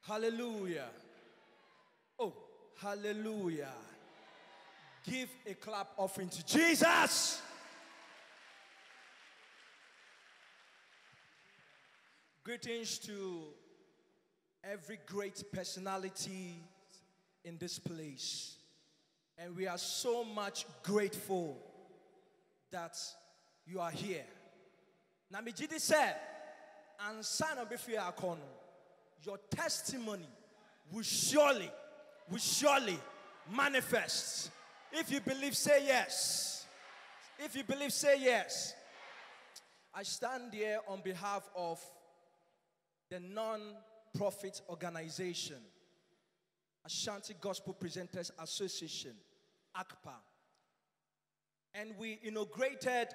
Hallelujah. Oh, hallelujah. Give a clap offering to Jesus. Greetings to every great personality in this place. And we are so much grateful that you are here. Na Mijidi said, and son of Akono, your testimony will surely, will surely manifest. If you believe, say yes. If you believe, say yes. I stand here on behalf of the non profit organization, Ashanti Gospel Presenters Association, AGPA. And we inaugurated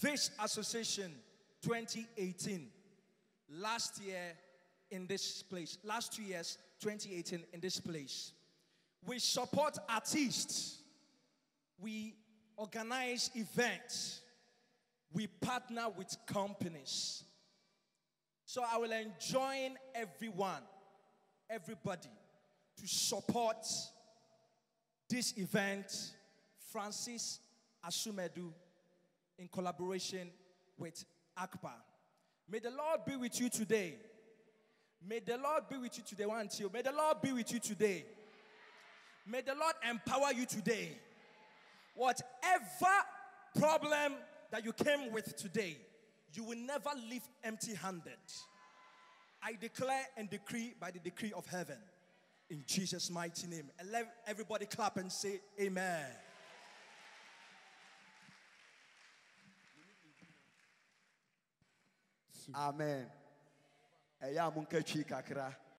this association 2018 last year in this place last two years 2018 in this place. We support artists. We organize events. We partner with companies. So i will enjoin everyone everybody to support this event francis asumedu in collaboration with akpa May the Lord be with you today. May the Lord be with you today. One two. May the Lord be with you today. May the Lord empower you today. Whatever problem that you came with today, you will never leave empty handed. I declare and decree by the decree of heaven in Jesus' mighty name. And let everybody clap and say, Amen. Amen. Ɛyɛ a monkatwi kakra